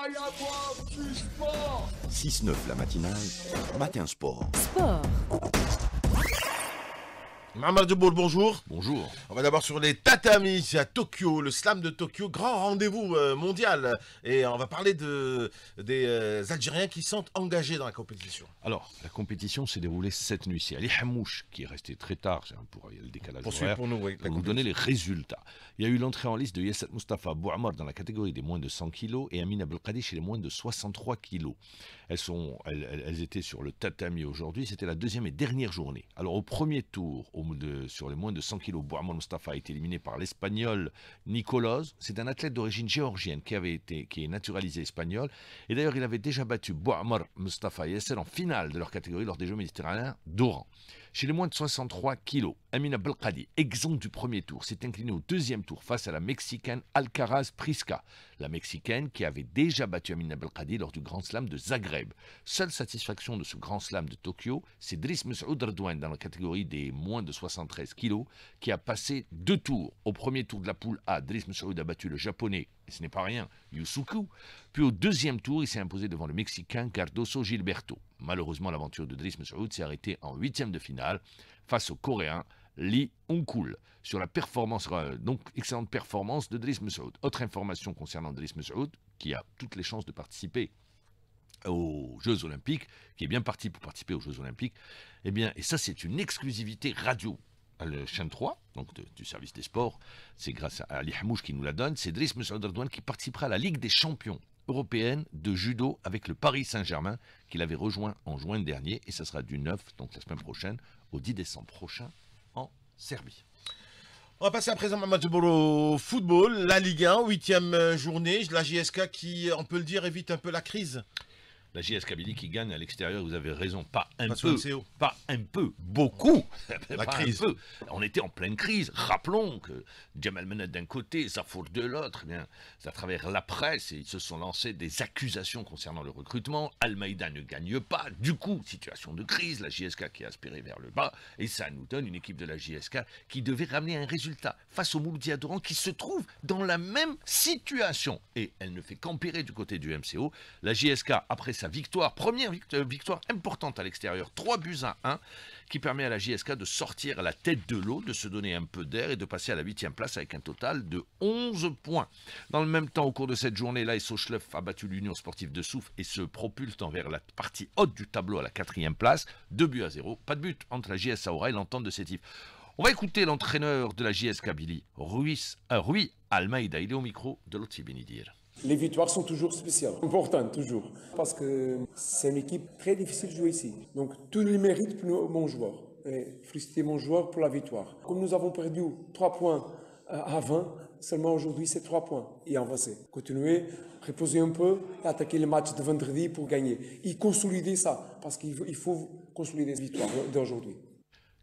doit y avoir du sport 6-9 la matinale, matin sport. Sport, Mohamed Deboul, bonjour. Bonjour. On va d'abord sur les tatamis à Tokyo, le slam de Tokyo, grand rendez-vous euh, mondial. Et on va parler de, des euh, Algériens qui sont engagés dans la compétition. Alors, la compétition s'est déroulée cette nuit. C'est Ali Hamouche qui est resté très tard, c'est un pour le décalage Pour horaire, pour nous, oui, pour nous donner les résultats. Il y a eu l'entrée en liste de Yassat Mustafa Bouamar dans la catégorie des moins de 100 kg et Amina Belkadi chez les moins de 63 kg. Elles, sont, elles- elles étaient sur le tatami aujourd'hui, c'était la deuxième et dernière journée. Alors au premier tour, au, sur les moins de 100 kg, Bouamar Mustafa a été éliminé par l'espagnol Nicolas. C'est un athlète d'origine géorgienne qui, avait été, qui est naturalisé espagnol. Et d'ailleurs, il avait déjà battu Bouamar Mustafa Yasser en finale de leur catégorie lors des Jeux méditerranéens d'Oran. Chez les moins de 63 kilos, Amina Belkadi, exempt du premier tour, s'est inclinée au deuxième tour face à la Mexicaine Alcaraz Prisca. La Mexicaine qui avait déjà battu Amina Belkadi lors du Grand Slam de Zagreb. Seule satisfaction de ce Grand Slam de Tokyo, c'est Driss Redouane dans la catégorie des moins de 73 kilos qui a passé deux tours. Au premier tour de la poule A, Driss Moussaoud a battu le japonais, ce n'est pas rien, Yusuku. Puis au deuxième tour, il s'est imposé devant le Mexicain Cardoso Gilberto. Malheureusement, l'aventure de Driss Moussaoud s'est arrêtée en huitième de finale face au Coréen Lee Hong-kul sur la performance, euh, donc excellente performance de Driss Moussaoud. Autre information concernant Driss Moussaoud, qui a toutes les chances de participer aux Jeux Olympiques, qui est bien parti pour participer aux Jeux Olympiques, eh bien, et ça c'est une exclusivité radio. Le chaîne 3, donc du service des sports, c'est grâce à Ali Hamouche qui nous la donne, c'est Driss Moussaoud Redouane qui participera à la Ligue des champions européenne de judo avec le Paris Saint-Germain qu'il avait rejoint en juin dernier et ça sera du 9, donc la semaine prochaine, au 10 décembre prochain en Serbie. On va passer à présent au football, la Ligue 1, huitième euh, journée. La JSK qui, on peut le dire, évite un peu la crise. La JS Kabylie qui gagne à l'extérieur, vous avez raison, pas un peu, pas un peu, beaucoup. La Pas un crise. peu. On était en pleine crise. Rappelons que Jamal Menet d'un côté, Zafour de l'autre, eh bien, à travers la presse, et ils se sont lancés des accusations concernant le recrutement. Almeida ne gagne pas. Du coup, situation de crise, la JSK qui a aspiré vers le bas, et ça nous donne une équipe de la JSK qui devait ramener un résultat face au Mouloudia Doran qui se trouve dans la même situation. Et elle ne fait qu'empirer du côté du MCO. La JSK, après sa victoire, première euh, victoire importante à l'extérieur, 3 buts à 1, qui permet à la JSK de sortir la tête de l'eau, de se donner un peu d'air et de passer à la huitième place avec un total de 11 points. Dans le même temps, au cours de cette journée, l'AS Schleff a battu l'Union sportive de Souffle et se propulse vers la partie haute du tableau à la quatrième place. 2 buts à 0. Pas de but entre la JS Saoura et l'entente de Sétif. On va écouter l'entraîneur de la JS Kabylie, Ruiz, euh, Rui Almeida. Il est au micro de Lotfi Benidir. Les victoires sont toujours spéciales, importantes toujours, parce que c'est une équipe très difficile de jouer ici. Donc tous les mérites pour mon joueur. Et féliciter mon joueur pour la victoire. Comme nous avons perdu 3 points euh, à 20, seulement aujourd'hui c'est 3 points et avancer. Continuer, reposer un peu et attaquer le match de vendredi pour gagner. Et consolider ça, parce qu'il faut, consolider cette victoire d'aujourd'hui.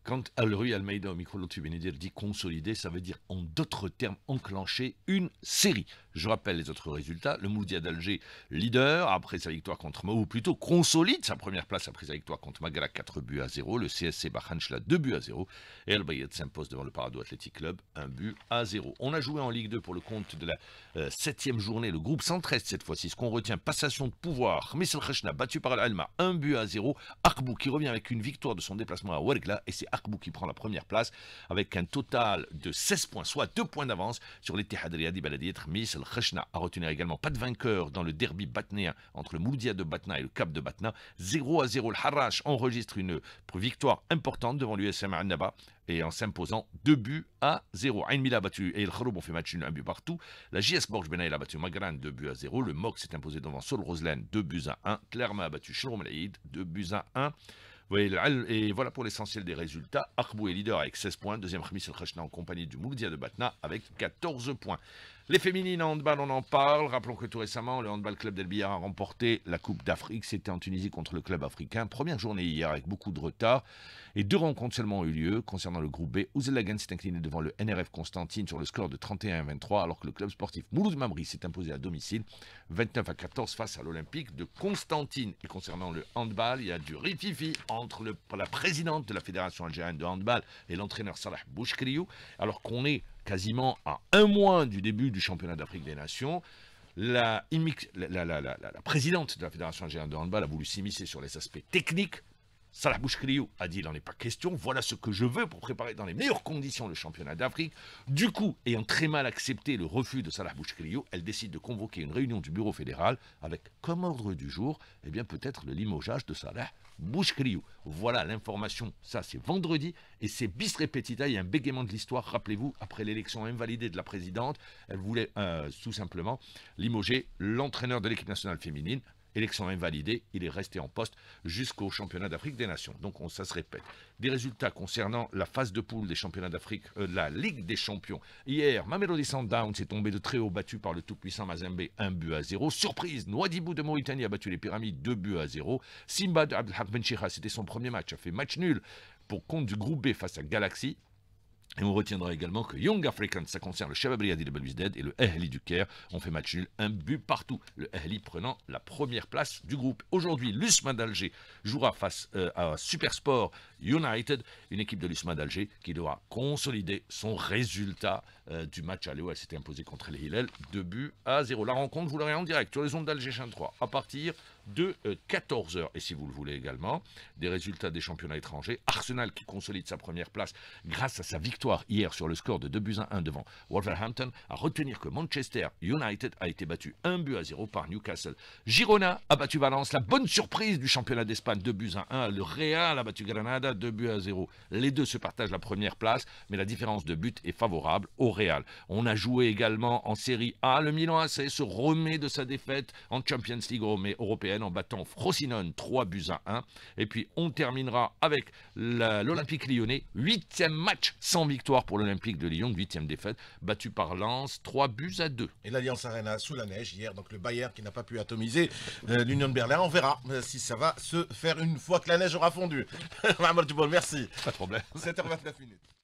Quand Al-Rui Almeida au micro de Benidir dit consolider, ça veut dire en d'autres termes enclencher une série. Je rappelle les autres résultats. Le Moudia d'Alger, leader, après sa victoire contre Mao, ou plutôt consolide sa première place après sa victoire contre Magara, 4 buts à 0. Le CSC Bahanchla, 2 buts à 0. Et El Bayed s'impose devant le Parado Athletic Club, 1 but à 0. On a joué en Ligue 2 pour le compte de la euh, septième journée, le groupe 113 cette fois-ci. Ce qu'on retient, passation de pouvoir. Missel Khashna, battu par Al-Alma, 1 but à 0. Akbou qui revient avec une victoire de son déplacement à Ouergla. Et c'est Akbou qui prend la première place avec un total de 16 points, soit 2 points d'avance sur l'Ittihad Riyadi Baladiet. Missel Khashna à retenir également pas de vainqueur dans le derby batnéen entre le Mouloudia de Batna et le Cap de Batna. 0 à 0. Le Harash enregistre une victoire importante devant l'USM Annaba et en s'imposant 2 buts à 0. Ain Mila a battu et El Kharoub ont fait match nul, un but partout. La JS Borj Benaïl a battu Magran 2 buts à 0. Le MOC s'est imposé devant Sol Roselaine 2 buts à 1. Clermont a battu Shalom Laïd 2 buts à 1. Et voilà pour l'essentiel des résultats. Akbou est leader avec 16 points. Deuxième Khamis El en compagnie du Mouloudia de Batna avec 14 points. Les féminines en handball, on en parle. Rappelons que tout récemment, le handball club d'El a remporté la Coupe d'Afrique. C'était en Tunisie contre le club africain. Première journée hier avec beaucoup de retard. Et deux rencontres seulement ont eu lieu. Concernant le groupe B, Ouzelagan s'est incliné devant le NRF Constantine sur le score de 31 à 23, alors que le club sportif Mouloud Mamri s'est imposé à domicile 29 à 14 face à l'Olympique de Constantine. Et concernant le handball, il y a du rififi entre la présidente de la Fédération algérienne de handball et l'entraîneur Salah Bouchkriou, alors qu'on est quasiment à un mois du début du championnat d'Afrique des Nations. La, présidente de la Fédération algérienne de handball a voulu s'immiscer sur les aspects techniques. Salah Bouchkriou a dit il n'en est pas question, voilà ce que je veux pour préparer dans les meilleures conditions le championnat d'Afrique. Du coup, ayant très mal accepté le refus de Salah Bouchkriou, elle décide de convoquer une réunion du bureau fédéral avec comme ordre du jour, eh bien peut-être le limogeage de Salah Bouchkriou. Voilà l'information, ça c'est vendredi, et c'est bis repetita, il y a un bégaiement de l'histoire, rappelez-vous, après l'élection invalidée de la présidente, elle voulait euh, tout simplement limoger l'entraîneur de l'équipe nationale féminine, Élection invalidée, il est resté en poste jusqu'au championnat d'Afrique des Nations. Donc on, ça se répète. Des résultats concernant la phase de poule des championnats d'Afrique, euh, la Ligue des Champions. Hier, Mamelodi Sundowns s'est tombé de très haut, battu par le tout-puissant Mazembe, 1 but à 0. Surprise, Nouadhibou de Mauritanie a battu les Pyramides, 2 buts à 0. Simba de Abdelhak c'était son premier match, a fait match nul pour compte du groupe B face à Galaxy. Et on retiendra également que Young Africans, ça concerne le Shabab Riyadi de Belouizdad et le Ahli du Caire, ont fait match nul, un but partout. Le Ahli prenant la première place du groupe. Aujourd'hui, l'USMA d'Alger jouera face euh, à Supersport United, une équipe de l'USMA d'Alger qui devra consolider son résultat euh, du match aller où elle s'était imposée contre les Hillel, 2 buts à 0. La rencontre, vous l'aurez en direct sur les ondes d'Alger Chaîne 3 à partir de 14h. Et si vous le voulez également, des résultats des championnats étrangers. Arsenal qui consolide sa première place grâce à sa victoire hier sur le score de 2 buts à 1 devant Wolverhampton. À retenir que Manchester United a été battu 1 but à 0 par Newcastle. Girona a battu Valence. La bonne surprise du championnat d'Espagne, 2 buts à 1. Le Real a battu Granada, 2 buts à 0. Les deux se partagent la première place, mais la différence de but est favorable au Real. On a joué également en Série A. Le Milan AC se remet de sa défaite en Champions League européenne en battant Frosinone 3 buts à 1. Et puis on terminera avec l'Olympique lyonnais. Huitième match sans victoire pour l'Olympique de Lyon, huitième défaite, battu par Lens 3 buts à 2. Et l'Alliance Arena sous la neige hier, donc le Bayern qui n'a pas pu atomiser euh, l'Union de Berlin. On verra euh, si ça va se faire une fois que la neige aura fondu. Merci. Pas de problème. 7h29 minutes.